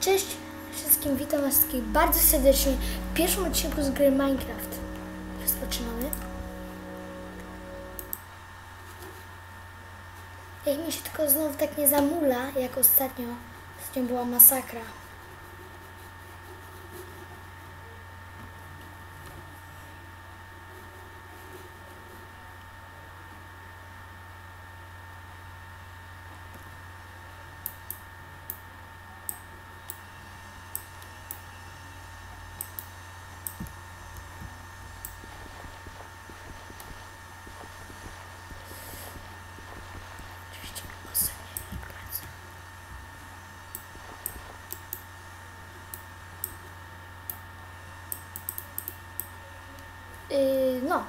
Cześć wszystkim, witam was wszystkich bardzo serdecznie w pierwszym odcinku z gry Minecraft. Rozpoczynamy. Jak mi się tylko znowu tak nie zamula, jak ostatnio, ostatnio była masakra. Oczywiście ostatnio nie praca. Yy, no.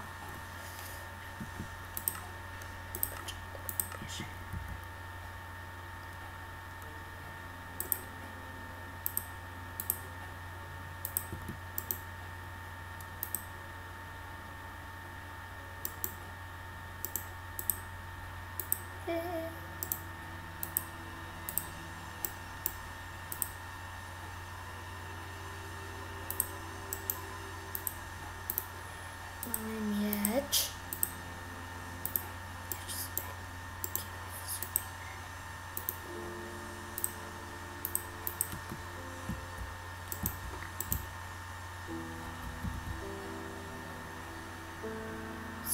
Yy. Mamy miecz. Miecz sobie kiedyś zrobimy.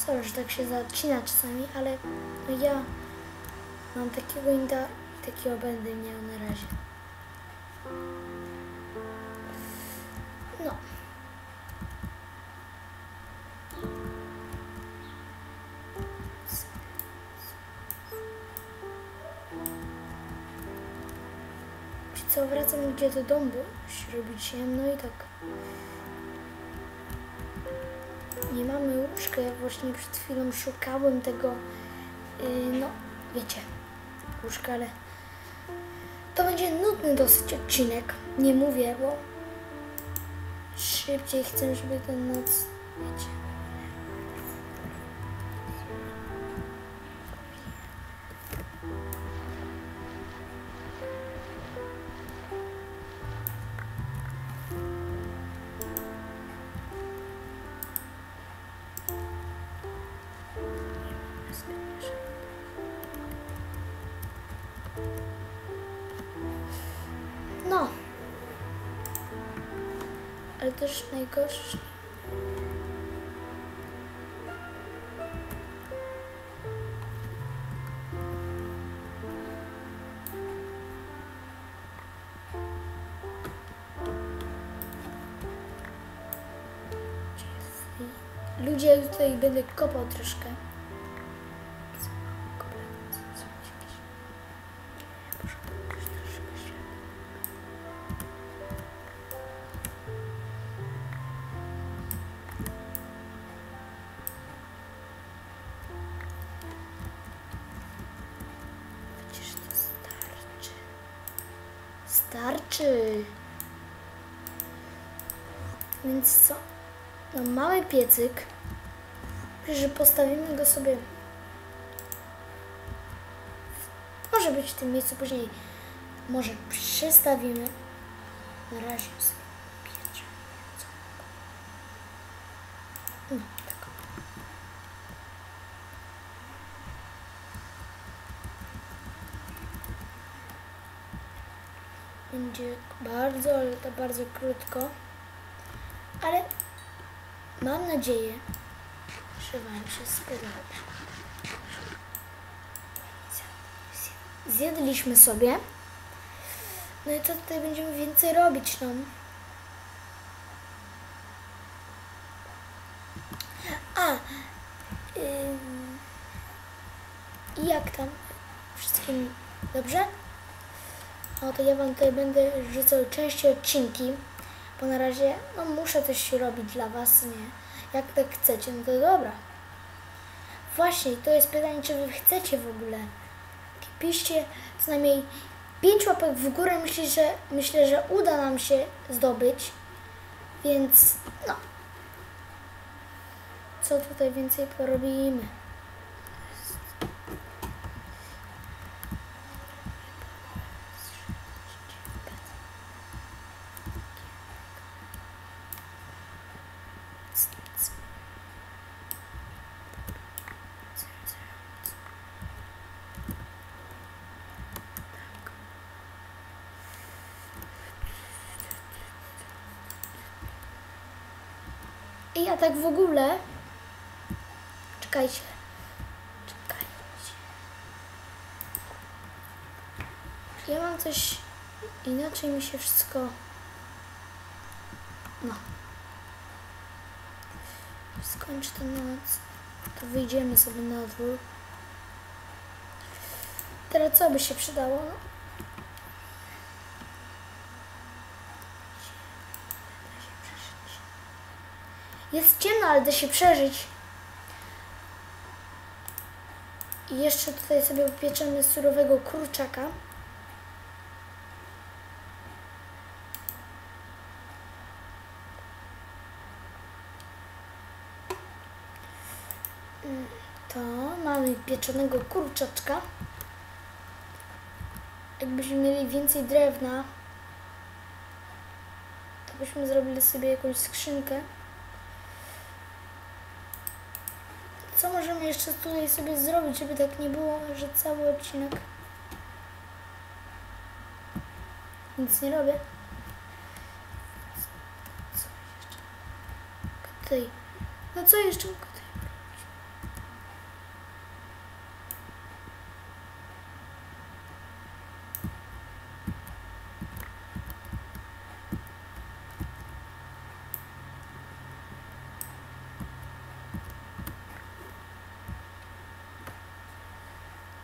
Sorry, że tak się zacina czasami, ale no ja mam takiego inda takiego będę miał na razie. No. Wiecie co, wracam gdzie do domu, się robi ciemno i tak. Nie mamy łóżka, ja właśnie przed chwilą szukałem tego, yy, no wiecie, łóżka, ale to będzie nudny dosyć odcinek, nie mówię, bo szybciej chcę, żeby ten noc, wiecie. No. Ale też najgorsze. Ludzie, tutaj będę kopał troszkę. Starczy. Więc co? No mały piecyk. Że postawimy go sobie. Może być w tym miejscu później. Może przestawimy. Na razie sobie pieczę. No, tak. Będzie bardzo, ale to bardzo krótko. Ale mam nadzieję, że Wam się spodoba. Zjedliśmy sobie. No i co tutaj będziemy więcej robić, no? A, i jak tam? Wszystkim dobrze? No to ja Wam tutaj będę rzucał częściej odcinki, bo na razie no, muszę coś robić dla Was, nie? Jak tak chcecie, no to dobra. Właśnie, to jest pytanie, czy Wy chcecie w ogóle. Piszcie co najmniej 5 łapek w górę, myślę, że, myślę, że uda nam się zdobyć, więc no. Co tutaj więcej porobimy? I ja tak w ogóle... Czekajcie. Czekajcie. Ja mam coś... Inaczej mi się wszystko... No. Skończ tę noc. To wyjdziemy sobie na dwór. Teraz co by się przydało? No. Jest ciemno, ale da się przeżyć. I jeszcze tutaj sobie upieczemy surowego kurczaka. Mm, To mamy pieczonego kurczaczka. Jakbyśmy mieli więcej drewna, to byśmy zrobili sobie jakąś skrzynkę. Co możemy jeszcze tutaj sobie zrobić, żeby tak nie było, że cały odcinek nic nie robię? Co jeszcze? Tutaj. No co jeszcze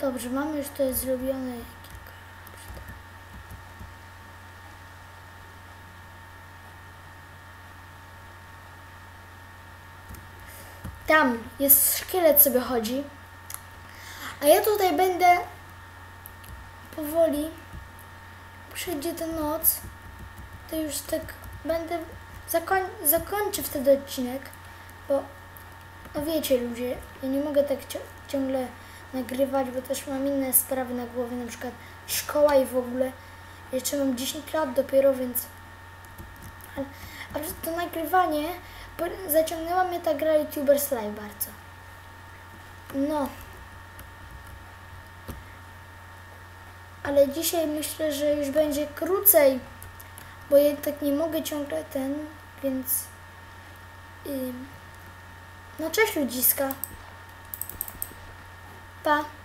Dobrze, mamy już to zrobione. kilka razy. Tam jest szkielet sobie chodzi. A ja tutaj będę powoli przyjdzie ta noc, to już tak będę zakoń, zakończę wtedy odcinek, bo no wiecie ludzie, ja nie mogę tak ciągle nagrywać, bo też mam inne sprawy na głowie, na przykład szkoła i w ogóle. Jeszcze mam 10 lat dopiero, więc... Ale, to nagrywanie zaciągnęła mnie ta gra YouTubers Live bardzo. No. Ale dzisiaj myślę, że już będzie krócej, bo ja tak nie mogę ciągle ten, więc... no cześć ludziska. Bye.